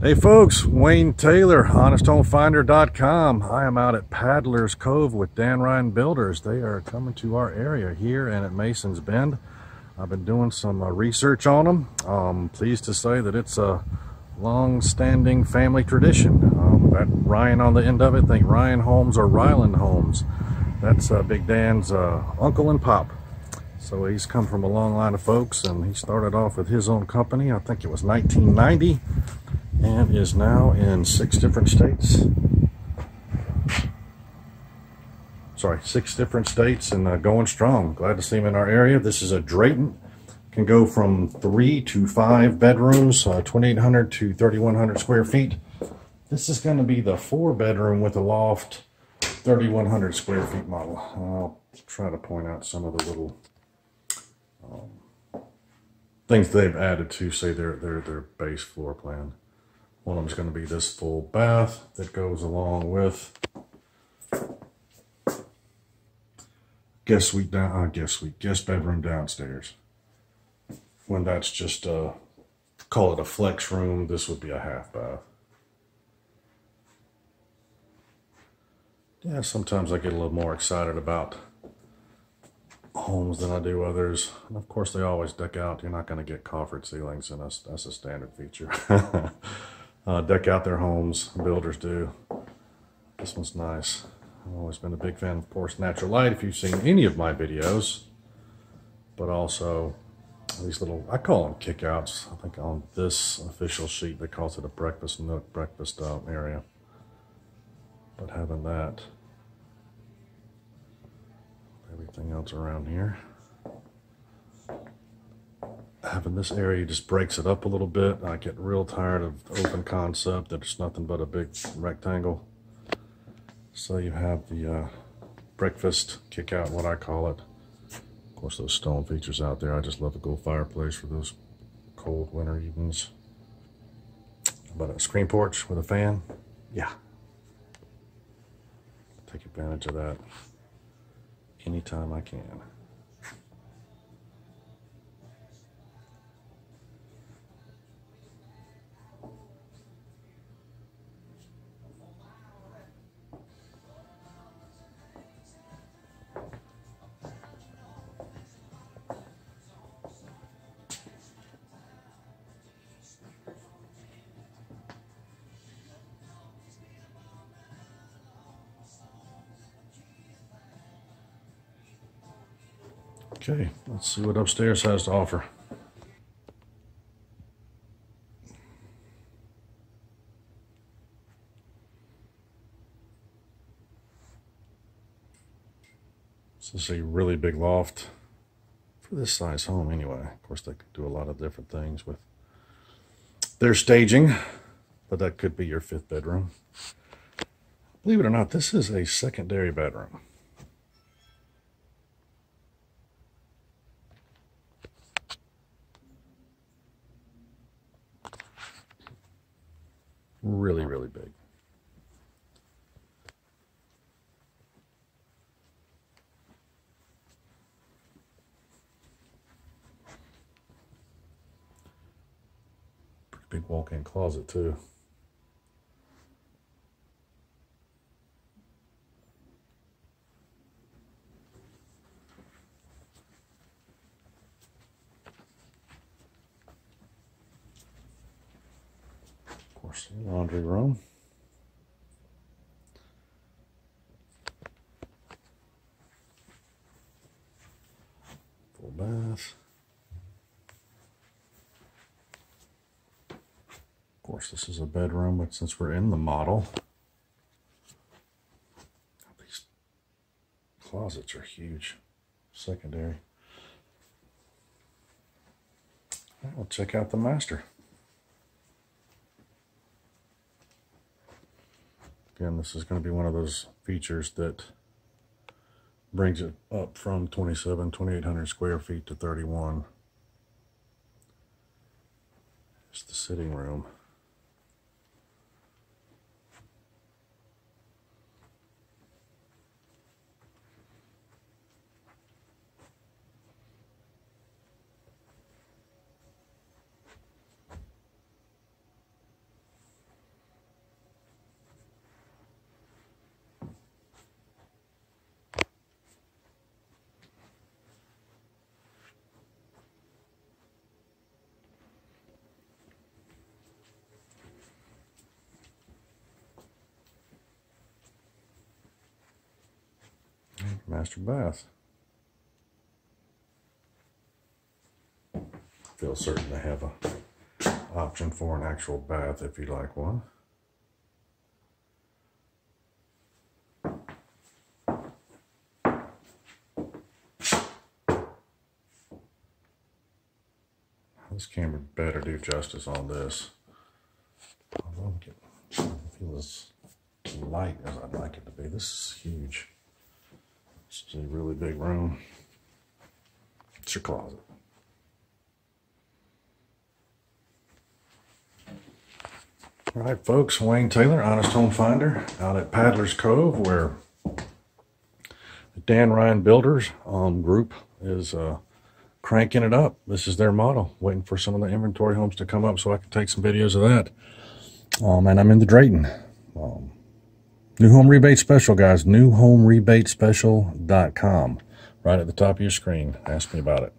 Hey folks, Wayne Taylor, HonestHomeFinder.com. I am out at Paddler's Cove with Dan Ryan Builders. They are coming to our area here and at Mason's Bend. I've been doing some uh, research on them. Um, pleased to say that it's a long-standing family tradition. Um, that Ryan on the end of it, think Ryan Homes or Ryland Homes. That's uh, Big Dan's uh, uncle and pop. So he's come from a long line of folks and he started off with his own company. I think it was 1990 and is now in six different states. Sorry, six different states and uh, going strong. Glad to see him in our area. This is a Drayton. Can go from three to five bedrooms, uh, 2,800 to 3,100 square feet. This is going to be the four bedroom with a loft, 3,100 square feet model. I'll try to point out some of the little um, things they've added to, say, their, their, their base floor plan. One of them is going to be this full bath that goes along with guest suite down, uh, guest suite, guest bedroom downstairs. When that's just a, call it a flex room, this would be a half bath. Yeah, sometimes I get a little more excited about homes than I do others. And of course, they always deck out. You're not going to get coffered ceilings, and that's, that's a standard feature. uh, deck out their homes. Builders do. This one's nice. I've always been a big fan, of course, natural light. If you've seen any of my videos, but also these little, I call them kickouts. I think on this official sheet, they calls it a breakfast nook, breakfast area. But having that, everything else around here having this area just breaks it up a little bit. I get real tired of open concept that it's nothing but a big rectangle. So you have the uh, breakfast kick out, what I call it. Of course, those stone features out there. I just love a cool fireplace for those cold winter evenings. But a screen porch with a fan, yeah. Take advantage of that anytime I can. Okay, let's see what upstairs has to offer. This is a really big loft for this size home anyway. Of course, they could do a lot of different things with their staging, but that could be your fifth bedroom. Believe it or not, this is a secondary bedroom. Really, really big. Pretty big walk-in closet too. Course, laundry room. Full bath. Of course, this is a bedroom, but since we're in the model, these closets are huge. Secondary. We'll check out the master. Again, this is going to be one of those features that brings it up from 27, 2800 square feet to 31. It's the sitting room. Master bath. Feel certain to have a option for an actual bath if you like one. This camera better do justice on this. Although it feel as light as I'd like it to be. This is huge. Is a really big room. It's your closet. All right, folks, Wayne Taylor, Honest Home Finder, out at Paddler's Cove, where Dan Ryan Builders um, group is uh, cranking it up. This is their model. Waiting for some of the inventory homes to come up so I can take some videos of that. Um, and I'm in the Drayton. Um, new home rebate special, guys. Newhomerebatespecial.com. Right at the top of your screen. Ask me about it.